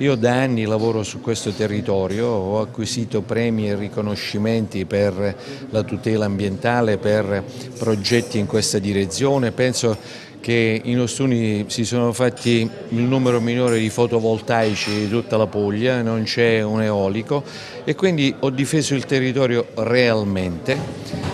Io da anni lavoro su questo territorio, ho acquisito premi e riconoscimenti per la tutela ambientale, per progetti in questa direzione, penso che in Ostuni si sono fatti il numero minore di fotovoltaici di tutta la Puglia, non c'è un eolico e quindi ho difeso il territorio realmente,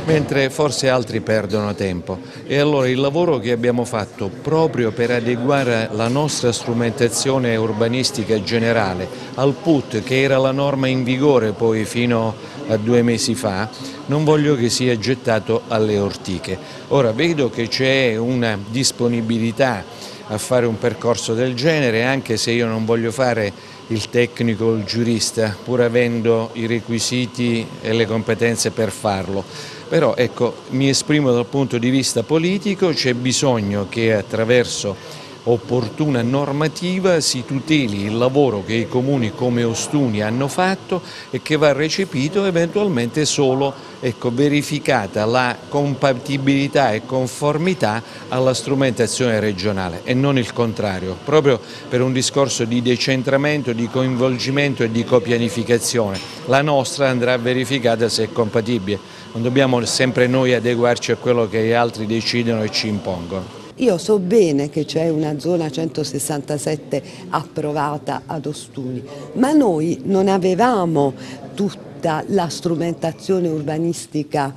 mentre forse altri perdono tempo. E allora il lavoro che abbiamo fatto proprio per adeguare la nostra strumentazione urbanistica generale al PUT, che era la norma in vigore poi fino due mesi fa, non voglio che sia gettato alle ortiche. Ora vedo che c'è una disponibilità a fare un percorso del genere, anche se io non voglio fare il tecnico, il giurista, pur avendo i requisiti e le competenze per farlo. Però ecco, mi esprimo dal punto di vista politico, c'è bisogno che attraverso opportuna normativa si tuteli il lavoro che i comuni come Ostuni hanno fatto e che va recepito eventualmente solo ecco, verificata la compatibilità e conformità alla strumentazione regionale e non il contrario, proprio per un discorso di decentramento, di coinvolgimento e di copianificazione. La nostra andrà verificata se è compatibile, non dobbiamo sempre noi adeguarci a quello che gli altri decidono e ci impongono. Io so bene che c'è una zona 167 approvata ad Ostuni, ma noi non avevamo tutta la strumentazione urbanistica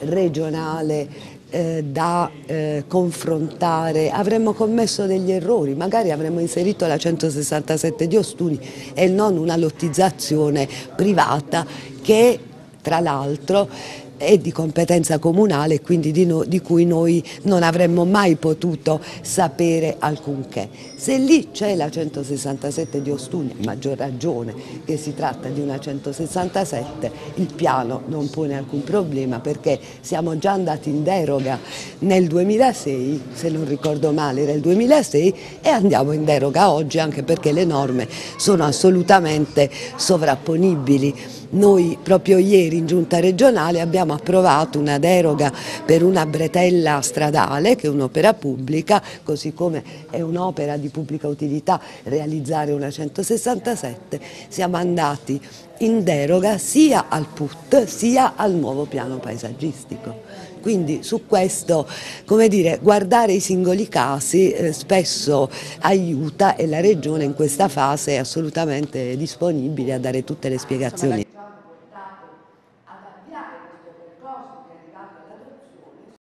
regionale eh, da eh, confrontare, avremmo commesso degli errori, magari avremmo inserito la 167 di Ostuni e non una lottizzazione privata che tra l'altro è di competenza comunale e quindi di, no, di, cui noi non avremmo mai potuto sapere alcunché. Se lì c'è la 167 di Ostuni, a maggior ragione che si tratta di una 167, il piano non pone alcun problema perché siamo già andati in deroga nel 2006, se non ricordo male era il 2006, e andiamo in deroga oggi anche perché le norme sono assolutamente sovrapponibili. Noi proprio ieri in giunta regionale abbiamo approvato una deroga per una bretella stradale che è un'opera pubblica, così come è un'opera di pubblica utilità realizzare una 167, siamo andati in deroga sia al PUT sia al nuovo piano paesaggistico. Quindi su questo, come dire, guardare i singoli casi eh, spesso aiuta e la Regione in questa fase è assolutamente disponibile a dare tutte le spiegazioni.